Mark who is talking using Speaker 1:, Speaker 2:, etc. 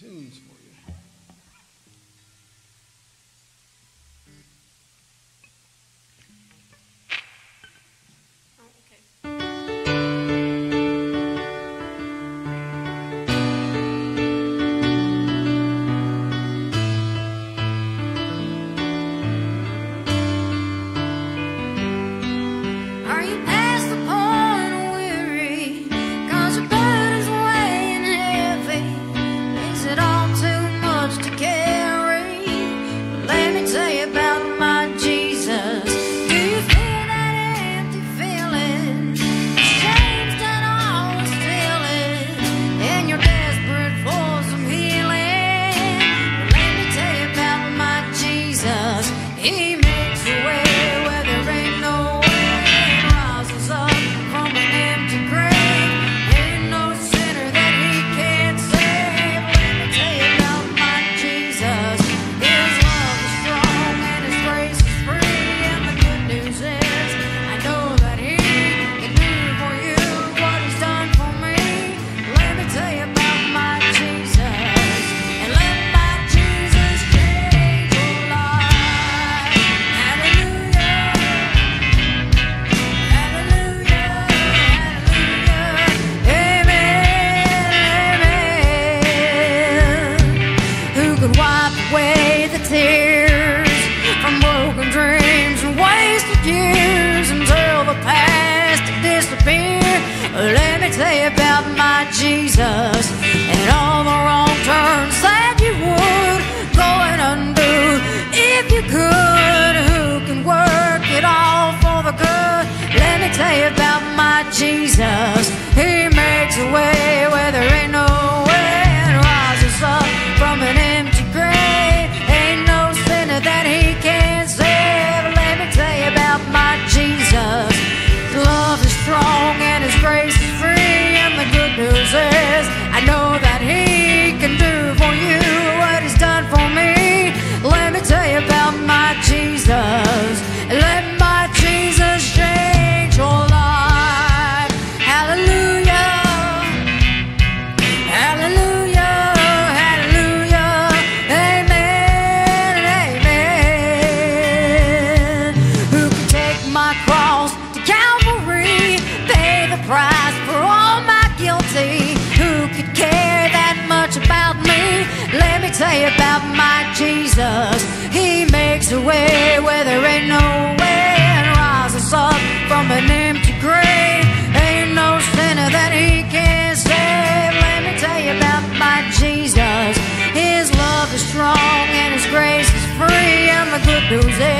Speaker 1: tunes
Speaker 2: my cross to Calvary, pay the price for all my guilty. Who could care that much about me? Let me tell you about my Jesus. He makes a way where there ain't no way and rises up from an empty grave. Ain't no sinner that he can't save. Let me tell you about my Jesus. His love is strong and his grace is free, and the good news is.